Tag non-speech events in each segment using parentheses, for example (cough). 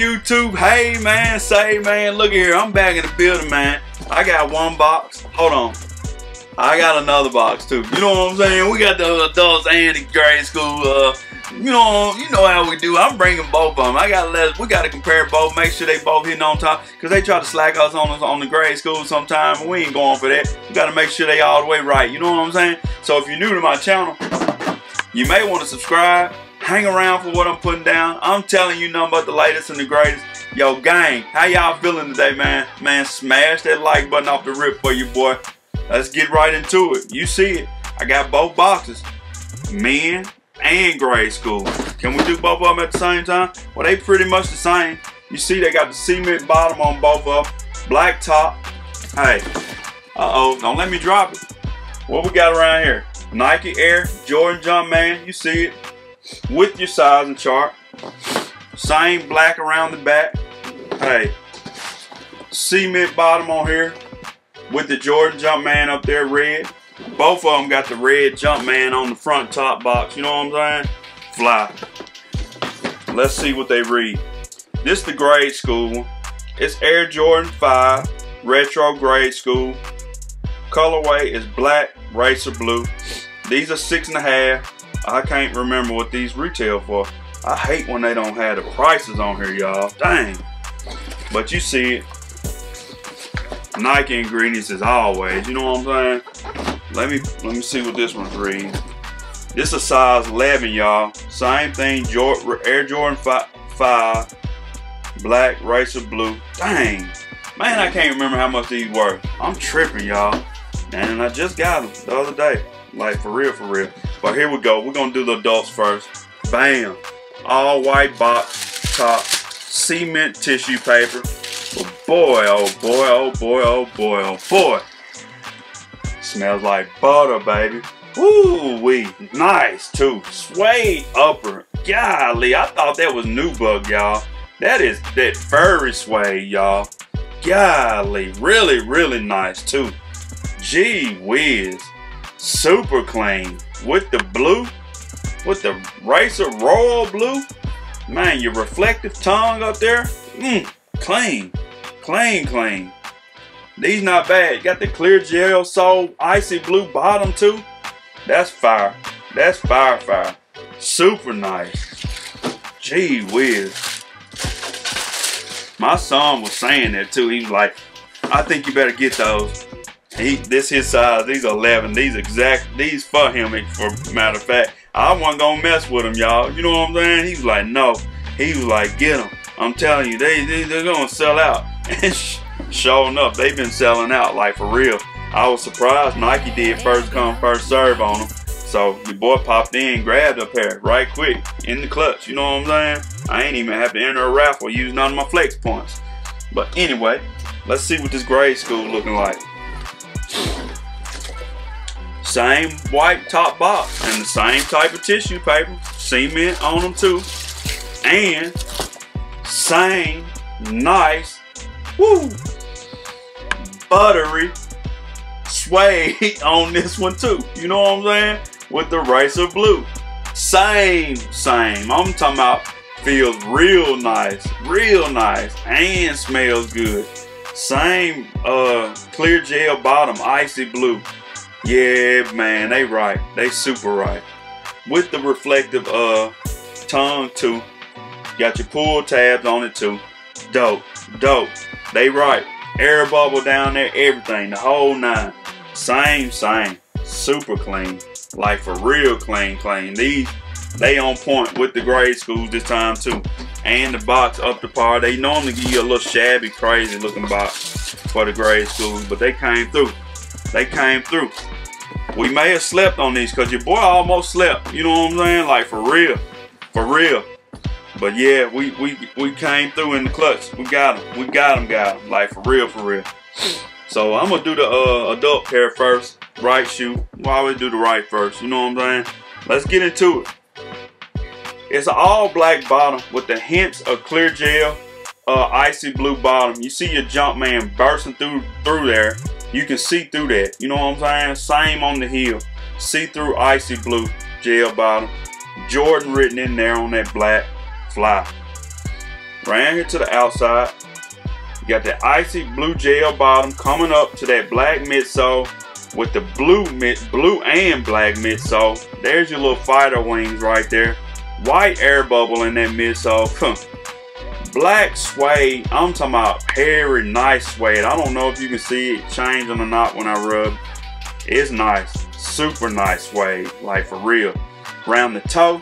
YouTube? Hey, man, say, man, look here. I'm back in the building, man. I got one box. Hold on. I got another box, too. You know what I'm saying? We got the adults and the grade school. Uh, you know, you know how we do. I'm bringing both of them. I gotta let. We gotta compare both. Make sure they both hitting on top. Cause they try to slack us on us on the grade school sometime. We ain't going for that. We gotta make sure they all the way right. You know what I'm saying? So if you're new to my channel, you may want to subscribe. Hang around for what I'm putting down. I'm telling you nothing but the latest and the greatest. Yo, gang, how y'all feeling today, man? Man, smash that like button off the rip for you, boy. Let's get right into it. You see it. I got both boxes. Men and grade school. Can we do both of them at the same time? Well, they pretty much the same. You see they got the cement bottom on both of them. Black top. Hey, uh-oh, don't let me drop it. What we got around here? Nike Air Jordan Jumpman. You see it with your size and chart. Same black around the back. Hey, cement bottom on here with the Jordan Jumpman up there red. Both of them got the red Jumpman on the front top box. You know what I'm saying? Fly. Let's see what they read. This the grade school one. It's Air Jordan 5 Retro Grade School. Colorway is black, racer blue. These are six and a half. I can't remember what these retail for. I hate when they don't have the prices on here, y'all. Dang. But you see it. Nike ingredients as always. You know what I'm saying? Let me let me see what this one's reading. This is a size 11, y'all. Same thing. Air Jordan 5, 5 black, racer blue. Dang. Man, I can't remember how much these were. I'm tripping, y'all. And I just got them the other day. Like, for real, for real. But here we go. We're going to do the adults first. Bam. All white box top. Cement tissue paper. But boy, oh boy, oh boy, oh boy, oh boy. Smells like butter, baby. Ooh wee. Nice, too. Suede upper. Golly, I thought that was nubuck, y'all. That is that furry suede, y'all. Golly, really, really nice, too. Gee whiz. Super clean. With the blue, with the racer royal blue. Man, your reflective tongue up there. Mmm, clean. Clean, clean. These not bad. Got the clear gel sole, icy blue bottom too. That's fire. That's fire, fire. Super nice. Gee whiz. My son was saying that too. He was like, I think you better get those. He, this his size. These are 11. These exact. These for him. For matter of fact, I wasn't gonna mess with him, y'all. You know what I'm saying? He was like, no. He was like, get them. I'm telling you, they, they they're gonna sell out. (laughs) And sure enough, they've been selling out like for real. I was surprised Nike did first come first serve on them. So the boy popped in, grabbed a pair right quick in the clutch. You know what I'm saying? I ain't even have to enter a raffle using none of my flex points. But anyway, let's see what this grade school looking like. Same white top box and the same type of tissue paper, cement on them too, and same nice, woo, buttery suede (laughs) on this one too. You know what I'm saying? With the racer blue. Same, same. I'm talking about feels real nice, real nice, and smells good. Same uh clear gel bottom, icy blue. Yeah, man, they right. They super right. With the reflective uh tongue too. Got your pull tabs on it too. Dope, dope. They right. Air bubble down there, everything, the whole nine. Same, same. Super clean. Like for real clean, clean. These, they on point with the grade schools this time too. And the box up to par. They normally give you a little shabby, crazy looking box for the grade schools, but they came through. They came through. We may have slept on these because your boy almost slept. You know what I'm saying? Like for real. For real. But yeah, we, we, we came through in the clutch. We got them. We got them, got them. Like for real, for real. So I'm gonna do the uh, adult pair first. Right shoe. Why always do the right first. You know what I'm saying? Let's get into it. It's an all black bottom with the hints of clear gel, uh, icy blue bottom. You see your Jumpman bursting through through there. You can see through that. You know what I'm saying? Same on the heel. See through icy blue gel bottom. Jordan written in there on that black fly. Right here to the outside. You got that icy blue gel bottom coming up to that black midsole with the blue mid, blue and black midsole. There's your little fighter wings right there. White air bubble in that midsole. Black suede. I'm talking about hairy, nice suede. I don't know if you can see it changing or not when I rub. It's nice. Super nice suede. Like for real. Around the toe,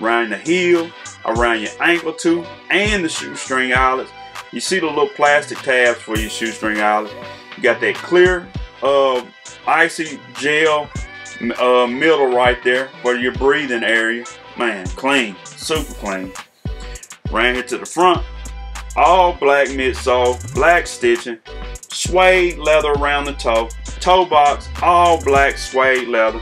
around the heel, around your ankle too, and the shoestring eyelets. You see the little plastic tabs for your shoestring eyelets. You got that clear uh, icy gel uh, middle right there for your breathing area. Man, clean, super clean. Ran here to the front, all black midsole, black stitching, suede leather around the toe, toe box, all black suede leather,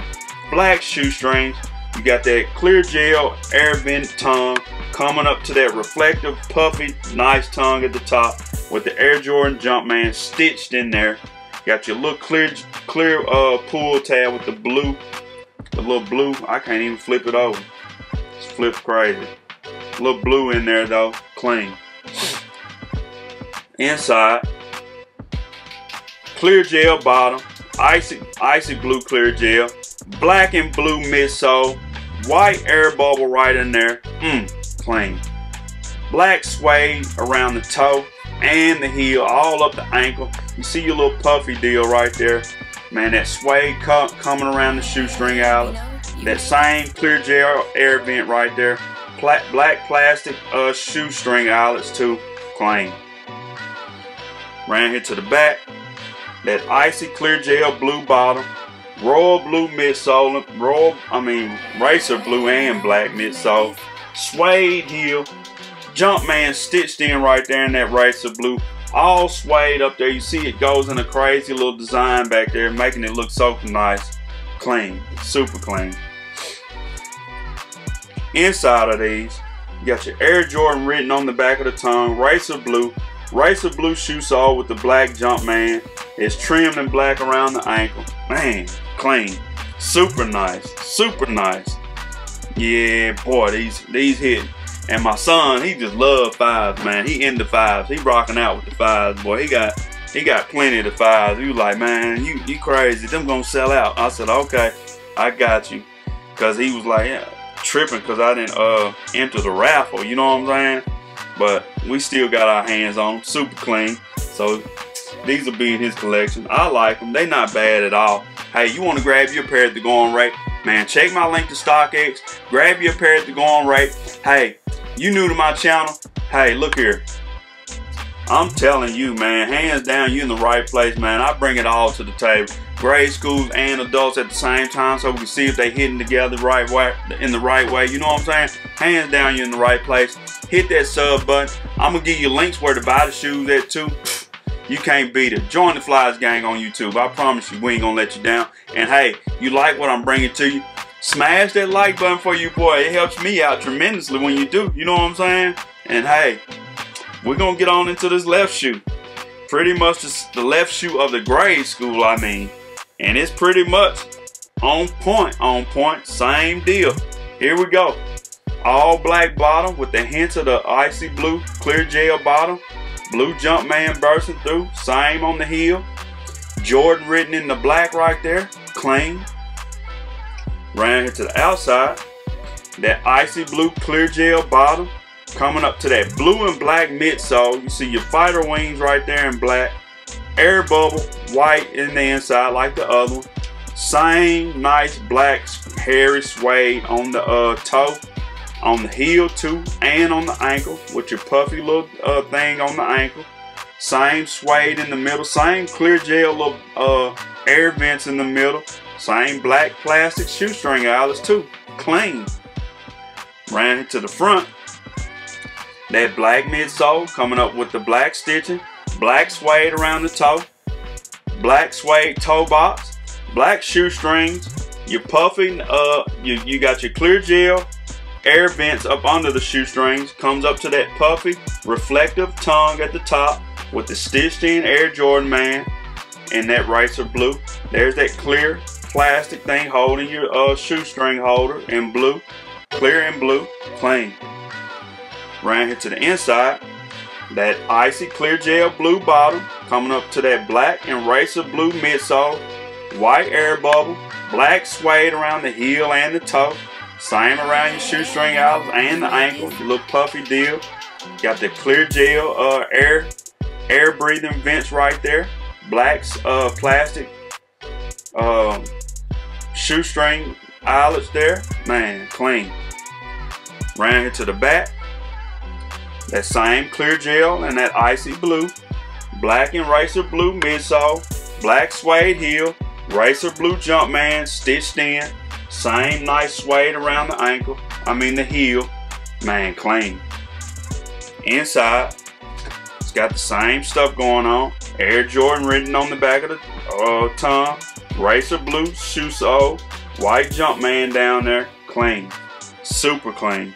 black shoestrings. You got that clear gel air vent tongue coming up to that reflective, puffy, nice tongue at the top with the Air Jordan Jumpman stitched in there. Got your little clear, clear uh, pull tab with the blue, the little blue. I can't even flip it over. It's flipped crazy. Little blue in there though, clean. Inside, clear gel bottom, icy, icy blue clear gel, black and blue midsole, white air bubble right in there. Mmm, clean. Black suede around the toe and the heel, all up the ankle. You see your little puffy deal right there. Man, that suede cut coming around the shoestring out. That same clear gel air vent right there. Pla black plastic uh, shoestring eyelets too. Clean. Ran here to the back. That icy clear gel blue bottom. Royal blue midsole. Royal, I mean, racer blue and black midsole. Suede heel. Jumpman stitched in right there in that racer blue. All suede up there. You see it goes in a crazy little design back there, making it look so nice. Clean. Super clean. Inside of these, you got your Air Jordan written on the back of the tongue, Racer Blue, Racer Blue shoe sole with the black Jumpman. It's trimmed in black around the ankle. Man, clean. Super nice. Super nice. Yeah, boy, these these hit. And my son, he just love fives, man. He into fives. He rocking out with the fives, boy. He got he got plenty of the fives. He was like, man, you you crazy. Them gonna sell out. I said, okay, I got you. Cause he was like, yeah, tripping because I didn't uh enter the raffle. You know what I'm saying? But we still got our hands on them. Super clean. So these will be in his collection. I like them. They not bad at all. Hey, you want to grab your pair at the going rate? Man, check my link to StockX. Grab your pair at the going rate. Hey, you new to my channel? Hey, look here. I'm telling you, man, hands down, you in the right place, man. I bring it all to the table. Grade schools and adults at the same time so we can see if they're hitting together the right way, in the right way. You know what I'm saying? Hands down, you're in the right place. Hit that sub button. I'm to give you links where to buy the shoes at too. You can't beat it. Join the Flies Gang on YouTube. I promise you, we ain't to let you down. And hey, you like what I'm bringing to you, smash that like button for you, boy. It helps me out tremendously when you do. You know what I'm saying? And hey, we're to get on into this left shoe. Pretty much the left shoe of the grade school, I mean. And it's pretty much on point, on point, same deal. Here we go. All black bottom with the hints of the icy blue clear gel bottom. Blue Jumpman bursting through, same on the heel. Jordan written in the black right there, clean. Ran here to the outside. That icy blue clear gel bottom. Coming up to that blue and black midsole. You see your fighter wings right there in black. Air bubble, white in the inside like the other one. Same nice black hairy suede on the uh, toe, on the heel too, and on the ankle with your puffy little uh, thing on the ankle. Same suede in the middle, same clear gel little uh, air vents in the middle. Same black plastic shoestring eyelets too, clean. Ran it to the front. That black midsole coming up with the black stitching, black suede around the toe. black suede toe box, black shoestrings, you're puffing, up, you, you got your clear gel, air vents up under the shoestrings, comes up to that puffy, reflective tongue at the top with the stitched in Air Jordan Man and that Racer blue. There's that clear plastic thing holding your uh, shoestring holder in blue, clear and blue, clean. Right here to the inside, that icy clear gel blue bottom coming up to that black and racer blue midsole, white air bubble, black suede around the heel and the toe, same around your shoestring outlets and the ankle, your little puffy deal. Got the clear gel uh, air air breathing vents right there, black uh, plastic uh, shoestring eyelets there, man, clean. Ran here to the back, that same clear gel and that icy blue, black and racer blue midsole, black suede heel, racer blue Jumpman stitched in, same nice suede around the ankle, I mean the heel, man, clean. Inside, it's got the same stuff going on. Air Jordan written on the back of the uh, tongue, racer blue shoe sole, white Jumpman down there, clean, super clean.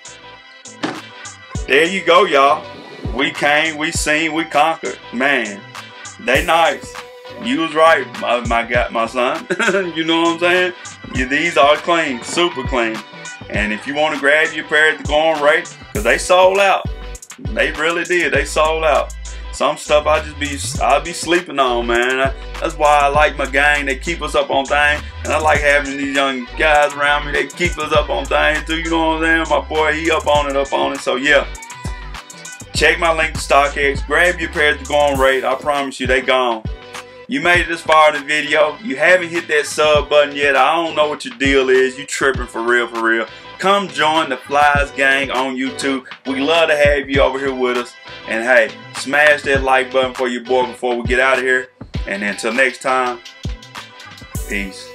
There you go, y'all. We came, we seen, we conquered. Man, they nice. You was right, my, my God, my son. (laughs) you know what I'm saying? Yeah, these are clean, super clean. And if you want to grab your pair at the going rate, because they sold out. They really did. They sold out. Some stuff I just be I be sleeping on, man. that's why I like my gang. They keep us up on things, and I like having these young guys around me. They keep us up on things too. You know what I'm saying? My boy, he up on it, up on it. So yeah, check my link to StockX. Grab your pairs to go on rate. I promise you, they gone. You made it this far in the video. You haven't hit that sub button yet. I don't know what your deal is. You tripping for real, for real. Come join the Flies Gang on YouTube. We love to have you over here with us. And hey, smash that like button for your boy before we get out of here. And until next time, peace.